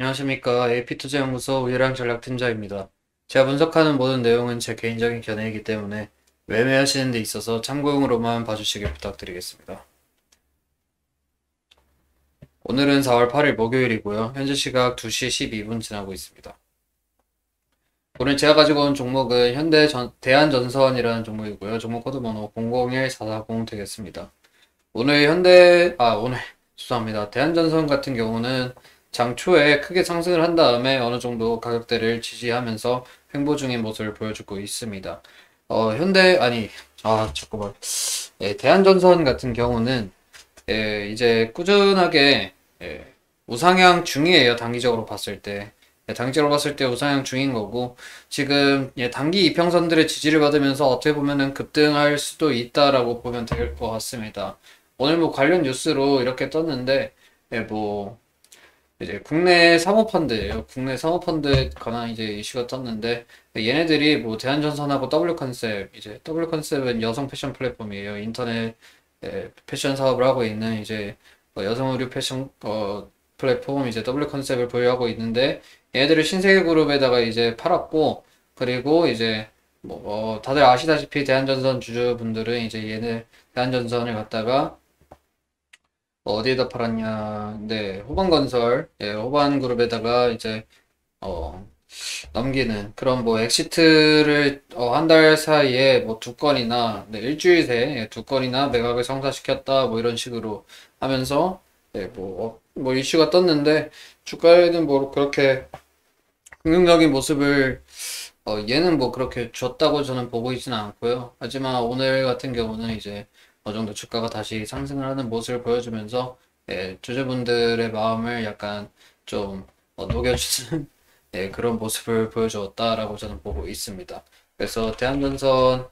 안녕하십니까. AP투자연구소 우유랑 전략팀장입니다. 제가 분석하는 모든 내용은 제 개인적인 견해이기 때문에 매매하시는 데 있어서 참고용으로만 봐주시길 부탁드리겠습니다. 오늘은 4월 8일 목요일이고요. 현재 시각 2시 12분 지나고 있습니다. 오늘 제가 가지고 온 종목은 현대 전, 대한전선이라는 종목이고요. 종목 코드 번호 001440 되겠습니다. 오늘 현대, 아, 오늘, 죄송합니다. 대한전선 같은 경우는 장 초에 크게 상승을 한 다음에 어느 정도 가격대를 지지하면서 횡보 중인 모습을 보여주고 있습니다. 어, 현대, 아니, 아, 잠깐만. 예, 대한전선 같은 경우는, 예, 이제 꾸준하게, 예, 우상향 중이에요. 단기적으로 봤을 때. 예, 단기적으로 봤을 때 우상향 중인 거고, 지금, 예, 단기 이평선들의 지지를 받으면서 어떻게 보면은 급등할 수도 있다라고 보면 될 것 같습니다. 오늘 뭐 관련 뉴스로 이렇게 떴는데, 예, 뭐, 이제 국내 사모펀드예요. 국내 사모펀드에 관한 이제 이슈가 떴는데 얘네들이 뭐 대한전선하고 W컨셉 이제 W컨셉은 여성 패션 플랫폼이에요. 인터넷 에, 패션 사업을 하고 있는 이제 어, 여성 의류 패션 어, 플랫폼 이제 W컨셉을 보유하고 있는데 얘네들을 신세계 그룹에다가 이제 팔았고 그리고 이제 뭐 어, 다들 아시다시피 대한전선 주주분들은 이제 얘네 대한전선을 갖다가 어디에다 팔았냐? 네, 호반건설, 예, 호반그룹에다가 이제 어 넘기는 그런 뭐 exit를 어, 한 달 사이에 뭐 두 건이나 네, 일주일 새에 예, 두 건이나 매각을 성사시켰다 뭐 이런 식으로 하면서 예, 뭐, 어, 뭐 이슈가 떴는데 주가에는 뭐 그렇게 긍정적인 모습을 어, 얘는 뭐 그렇게 줬다고 저는 보고 있지는 않고요. 하지만 오늘 같은 경우는 이제 어느 정도 주가가 다시 상승을 하는 모습을 보여주면서 예, 주주분들의 마음을 약간 좀 어, 녹여주는 예, 그런 모습을 보여주었다라고 저는 보고 있습니다. 그래서 대한전선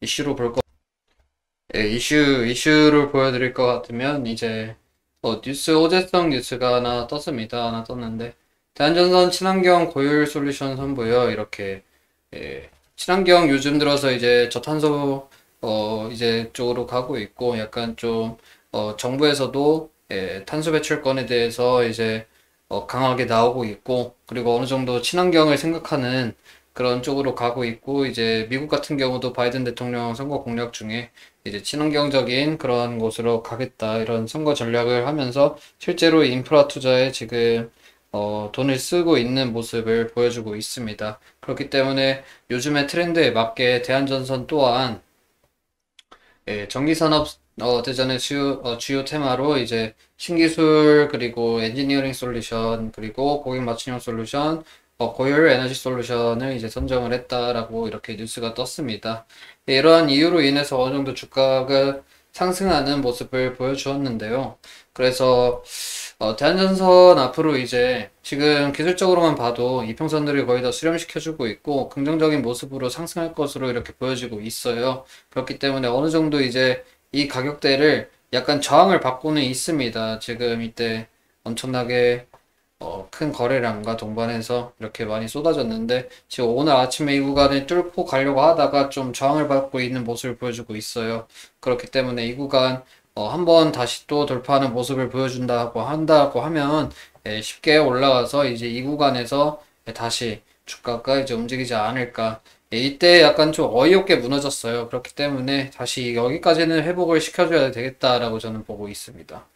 이슈로 볼 거, 예, 이슈, 이슈를 보여드릴 것 같으면 이제 어, 뉴스, 호재성 뉴스가 하나 떴습니다. 하나 떴는데 대한전선 친환경 고율 솔루션 선보여 이렇게 예, 친환경 요즘 들어서 이제 저탄소 어, 이제 쪽으로 가고 있고, 약간 좀, 어, 정부에서도, 예, 탄소 배출권에 대해서 이제, 어, 강하게 나오고 있고, 그리고 어느 정도 친환경을 생각하는 그런 쪽으로 가고 있고, 이제 미국 같은 경우도 바이든 대통령 선거 공약 중에 이제 친환경적인 그런 곳으로 가겠다, 이런 선거 전략을 하면서 실제로 인프라 투자에 지금 어, 돈을 쓰고 있는 모습을 보여주고 있습니다. 그렇기 때문에 요즘의 트렌드에 맞게 대한전선 또한 예, 전기산업 어, 대전의 주요, 어, 주요 테마로 이제 신기술 그리고 엔지니어링 솔루션 그리고 고객 맞춤형 솔루션 어, 고효율 에너지 솔루션을 이제 선정을 했다라고 이렇게 뉴스가 떴습니다. 예, 이러한 이유로 인해서 어느 정도 주가가 상승하는 모습을 보여주었는데요. 그래서 어, 대한전선 앞으로 이제 지금 기술적으로만 봐도 이평선들을 거의 다 수렴시켜주고 있고 긍정적인 모습으로 상승할 것으로 이렇게 보여지고 있어요. 그렇기 때문에 어느 정도 이제 이 가격대를 약간 저항을 받고는 있습니다. 지금 이때 엄청나게 어, 큰 거래량과 동반해서 이렇게 많이 쏟아졌는데 지금 오늘 아침에 이 구간을 뚫고 가려고 하다가 좀 저항을 받고 있는 모습을 보여주고 있어요. 그렇기 때문에 이 구간 어, 한번 다시 또 돌파하는 모습을 보여준다고 한다고 하면 예, 쉽게 올라가서 이제 이 구간에서 예, 다시 주가가 이제 움직이지 않을까. 예, 이때 약간 좀 어이없게 무너졌어요. 그렇기 때문에 다시 여기까지는 회복을 시켜줘야 되겠다라고 저는 보고 있습니다.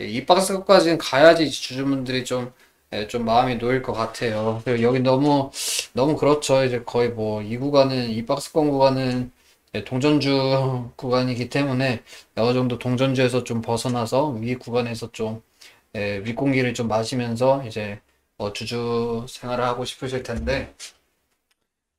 예, 이 박스까지는 가야지 주주분들이 좀, 예, 좀 마음이 놓일 것 같아요. 그리고 여기 너무, 너무 그렇죠. 이제 거의 뭐, 이 구간은, 이 박스권 구간은 네, 동전주 구간이기 때문에 어느 정도 동전주에서 좀 벗어나서 위 구간에서 좀 예, 윗공기를 좀 마시면서 이제 어, 주주 생활을 하고 싶으실 텐데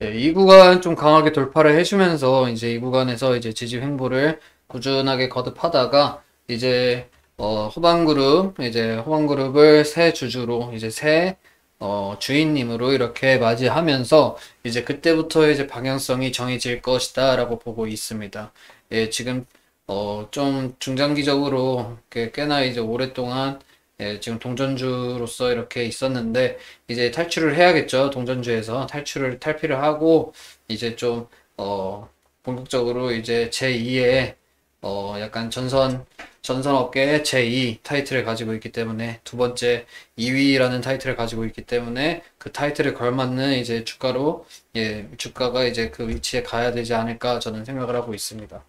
예, 이 구간 좀 강하게 돌파를 해주면서 이제 이 구간에서 이제 지지 횡보를 꾸준하게 거듭하다가 이제 어, 호방그룹 이제 호방그룹을 새 주주로 이제 새 어, 주인님으로 이렇게 맞이하면서 이제 그때부터 이제 방향성이 정해질 것이다라고 보고 있습니다. 예, 지금 어, 좀 중장기적으로 꽤나 이제 오랫동안 예, 지금 동전주로서 이렇게 있었는데 이제 탈출을 해야겠죠. 동전주에서 탈출을 탈피를 하고 이제 좀 어, 본격적으로 이제 제2의 어, 약간 전선 전선 업계의 제2 타이틀을 가지고 있기 때문에 두 번째 2위라는 타이틀을 가지고 있기 때문에 그 타이틀에 걸맞는 이제 주가로 예, 주가가 이제 그 위치에 가야 되지 않을까 저는 생각을 하고 있습니다.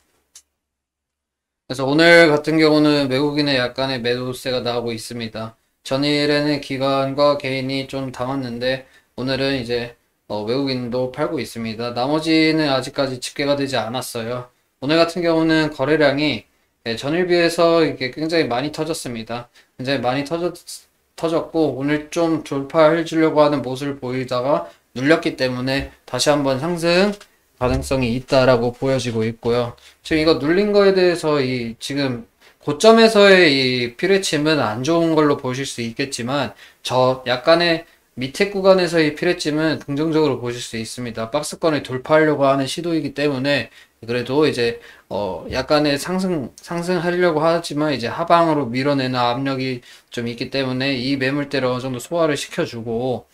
그래서 오늘 같은 경우는 외국인의 약간의 매도세가 나오고 있습니다. 전일에는 기관과 개인이 좀 담았는데 오늘은 이제 어, 외국인도 팔고 있습니다. 나머지는 아직까지 집계가 되지 않았어요. 오늘 같은 경우는 거래량이 예, 전일 비해서 이게 굉장히 많이 터졌습니다. 굉장히 많이 터졌, 터졌고 오늘 좀 돌파해 주려고 하는 모습을 보이다가 눌렸기 때문에 다시 한번 상승 가능성이 있다라고 보여지고 있고요. 지금 이거 눌린 거에 대해서 이 지금 고점에서의 이 피레침은 안 좋은 걸로 보실 수 있겠지만 저 약간의 밑에 구간에서의 피레침은 긍정적으로 보실 수 있습니다. 박스권을 돌파하려고 하는 시도이기 때문에 그래도 이제 어 약간의 상승 상승하려고 하지만 이제 하방으로 밀어내는 압력이 좀 있기 때문에 이 매물대를 어느 정도 소화를 시켜주고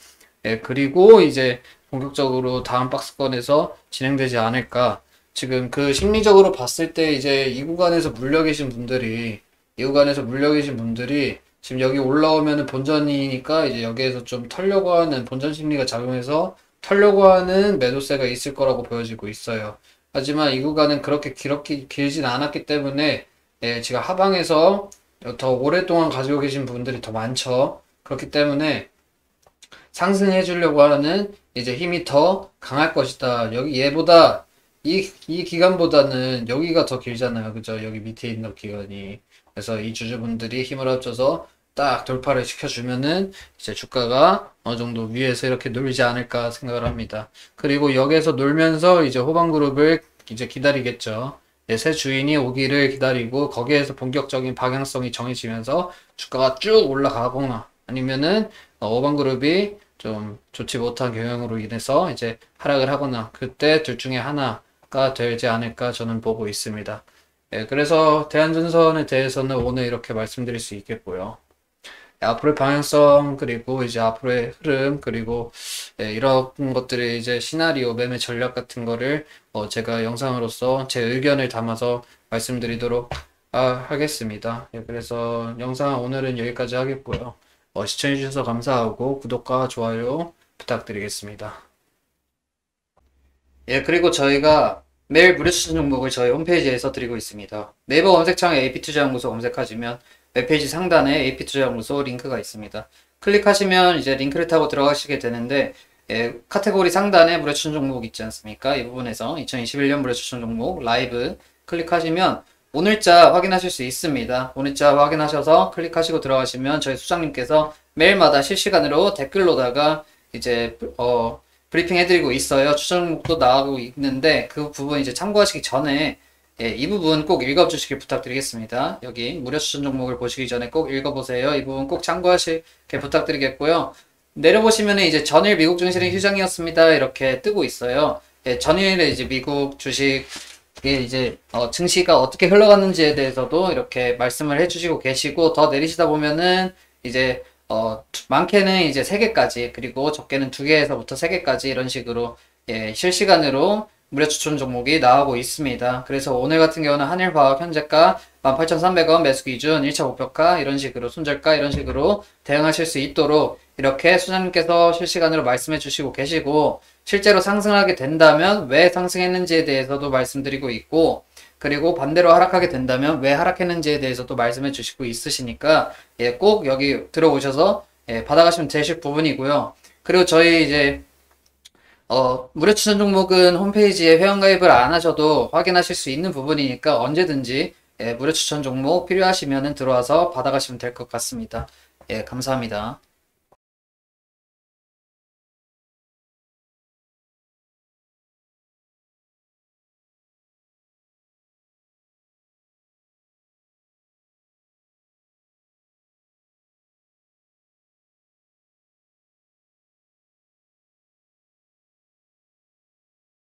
예 그리고 이제 본격적으로 다음 박스권에서 진행되지 않을까 지금 그 심리적으로 봤을 때 이제 이 구간에서 물려 계신 분들이 이 구간에서 물려 계신 분들이 지금 여기 올라오면은 본전이니까 이제 여기에서 좀 털려고 하는 본전 심리가 작용해서 털려고 하는 매도세가 있을 거라고 보여지고 있어요. 하지만 이 구간은 그렇게 길었기, 길진 않았기 때문에 예, 지금 하방에서 더 오랫동안 가지고 계신 분들이 더 많죠. 그렇기 때문에 상승해 주려고 하는 이제 힘이 더 강할 것이다. 여기 얘보다 이, 이 기간보다는 여기가 더 길잖아요. 그죠? 여기 밑에 있는 기간이. 그래서 이 주주분들이 힘을 합쳐서 딱 돌파를 시켜주면은 이제 주가가 어느 정도 위에서 이렇게 놀지 않을까 생각을 합니다. 그리고 여기에서 놀면서 이제 호방그룹을 이제 기다리겠죠. 네, 새 주인이 오기를 기다리고 거기에서 본격적인 방향성이 정해지면서 주가가 쭉 올라가거나 아니면은 호방그룹이 좀 좋지 못한 경영으로 인해서 이제 하락을 하거나 그때 둘 중에 하나 가 되지 않을까 저는 보고 있습니다. 예, 그래서 대한전선에 대해서는 오늘 이렇게 말씀드릴 수 있겠고요. 예, 앞으로의 방향성 그리고 이제 앞으로의 흐름 그리고 예, 이런 것들의 이제 시나리오 매매 전략 같은 거를 어, 제가 영상으로서 제 의견을 담아서 말씀드리도록 아, 하겠습니다. 예, 그래서 영상 오늘은 여기까지 하겠고요. 어, 시청해주셔서 감사하고 구독과 좋아요 부탁드리겠습니다. 예, 그리고 저희가 매일 무료 추천 종목을 저희 홈페이지에서 드리고 있습니다. 네이버 검색창에 AP투자연구소 검색하시면 웹페이지 상단에 AP투자연구소 링크가 있습니다. 클릭하시면 이제 링크를 타고 들어가시게 되는데 예, 카테고리 상단에 무료 추천 종목 있지 않습니까? 이 부분에서 2021년 무료 추천 종목 라이브 클릭하시면 오늘자 확인하실 수 있습니다. 오늘자 확인하셔서 클릭하시고 들어가시면 저희 수장님께서 매일마다 실시간으로 댓글로다가 이제 어 브리핑 해드리고 있어요. 추천 종목도 나가고 있는데 그 부분 이제 참고하시기 전에 예, 이 부분 꼭 읽어주시길 부탁드리겠습니다. 여기 무료 추천 종목을 보시기 전에 꼭 읽어보세요. 이 부분 꼭 참고하시길 부탁드리겠고요. 내려보시면 이제 전일 미국 증시는 휴장이었습니다. 이렇게 뜨고 있어요. 예, 전일에 이제 미국 주식 이 이제 어, 증시가 어떻게 흘러갔는지에 대해서도 이렇게 말씀을 해주시고 계시고 더 내리시다 보면은 이제 어, 많게는 이제 3개까지, 그리고 적게는 2개에서부터 3개까지 이런 식으로, 예, 실시간으로 무료 추천 종목이 나오고 있습니다. 그래서 오늘 같은 경우는 한일화학 현재가 18,300원 매수 기준 1차 목표가 이런 식으로 손절가 이런 식으로 대응하실 수 있도록 이렇게 수장님께서 실시간으로 말씀해 주시고 계시고 실제로 상승하게 된다면 왜 상승했는지에 대해서도 말씀드리고 있고 그리고 반대로 하락하게 된다면 왜 하락했는지에 대해서도 말씀해 주시고 있으시니까 예, 꼭 여기 들어오셔서 예, 받아가시면 되실 부분이고요. 그리고 저희 이제 어, 무료 추천 종목은 홈페이지에 회원가입을 안 하셔도 확인하실 수 있는 부분이니까 언제든지 예, 무료 추천 종목 필요하시면 들어와서 받아가시면 될 것 같습니다. 예, 감사합니다.